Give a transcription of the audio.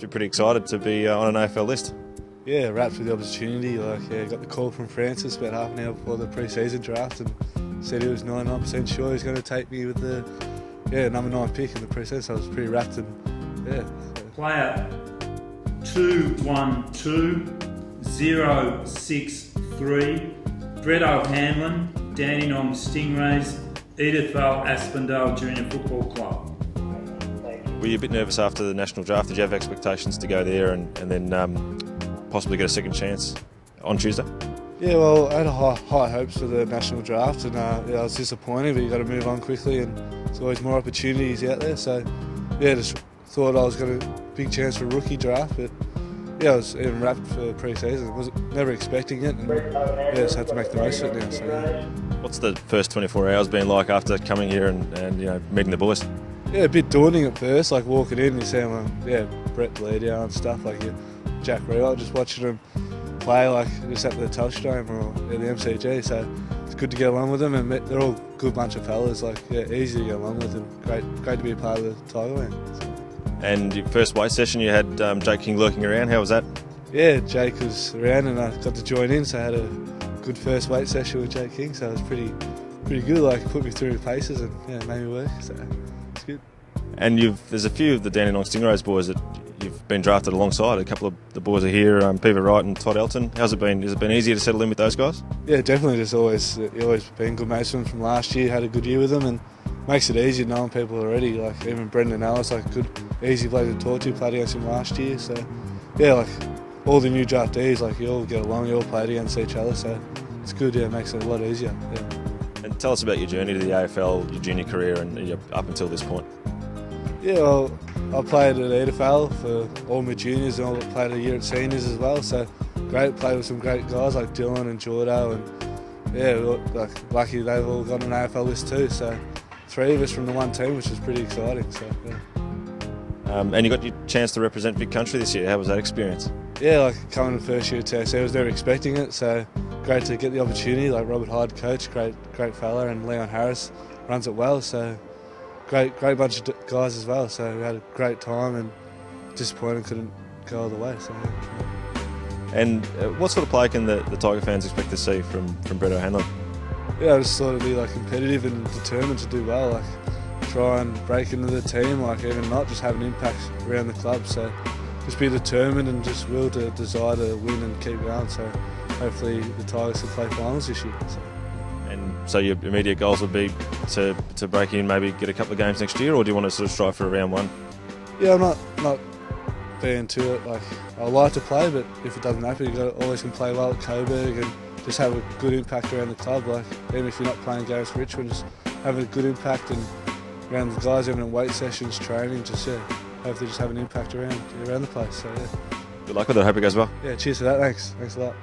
be pretty excited to be uh, on an AFL list. Yeah, wrapped with the opportunity. Like, yeah, got the call from Francis about half an hour before the pre-season draft, and said he was 99% sure he was going to take me with the yeah number nine pick in the pre-season. So I was pretty wrapped, and yeah. So. Player two one two zero six three. Brett O'Hanlon, Dandenong Stingrays, Edithvale Aspendale Junior Football Club. Were you a bit nervous after the national draft? Did you have expectations to go there and, and then um, possibly get a second chance on Tuesday? Yeah, well, I had high, high hopes for the national draft, and uh, yeah, I was disappointed. But you got to move on quickly, and there's always more opportunities out there. So, yeah, just thought I was going to big chance for a rookie draft, but yeah, I was even wrapped for pre-season. Was never expecting it, and yeah, just had to make the most of it now. So, yeah. What's the first 24 hours been like after coming here and, and you know meeting the boys? Yeah, a bit daunting at first, like walking in, you see them, um, yeah, Brett Deledio and stuff, like Jack Riewoldt, just watching them play like just at the Telstra or at the MCG. So it's good to get along with them, and they're all a good bunch of fellas. Like yeah, easy to get along with, and great, great to be a part of the Tigerland. So. And your first weight session, you had um, Jake King lurking around. How was that? Yeah, Jake was around, and I got to join in, so I had a good first weight session with Jake King. So it was pretty, pretty good. Like put me through the paces and yeah, made me work. So it's good. And you've there's a few of the Dandenong Stingrays boys that you've been drafted alongside. A couple of the boys are here, um, Peter Wright and Todd Elton. How's it been? Has it been easier to settle in with those guys? Yeah, definitely. Just always, always been good mates with them from last year. Had a good year with them, and makes it easier knowing people already. Like even Brandon Ellis, like good, easy player to talk to. Played against him last year, so yeah, like all the new draftees, like you all get along, you all played against each other, so it's good. Yeah, it makes it a lot easier. Yeah. And tell us about your journey to the AFL, your junior career, and up until this point. Yeah, well, I played at Edithvale for all my juniors and I played a year at seniors as well. So great, played with some great guys like Dylan and Jordo and yeah, like lucky they've all got an AFL list too. So three of us from the one team, which is pretty exciting. So yeah. Um, and you got your chance to represent Vic Country this year. How was that experience? Yeah, like coming the first year to I was never expecting it. So great to get the opportunity. Like Robert Hyde, coach, great, great fella, and Leon Harris runs it well. So great, great bunch of guys as well. So we had a great time and disappointed couldn't go all the way. So. And uh, what sort of play can the, the Tiger fans expect to see from from Brett O'Hanlon? Yeah, I just thought it'd be like competitive and determined to do well. Like try and break into the team, like even not just have an impact around the club. So just be determined and just will to desire to win and keep going. So hopefully the Tigers will play finals this year. So. And so your immediate goals would be to, to break in, maybe get a couple of games next year, or do you want to sort of strive for a round one? Yeah, I'm not not being to it. Like I like to play, but if it doesn't happen, you got always can play well at Coburg and just have a good impact around the club. Like even if you're not playing games for Richmond, just having a good impact and around the guys having weight sessions, training, just yeah, hopefully just have an impact around around the place. So yeah. Good luck with it. I hope it goes well. Yeah, cheers for that. Thanks. Thanks a lot.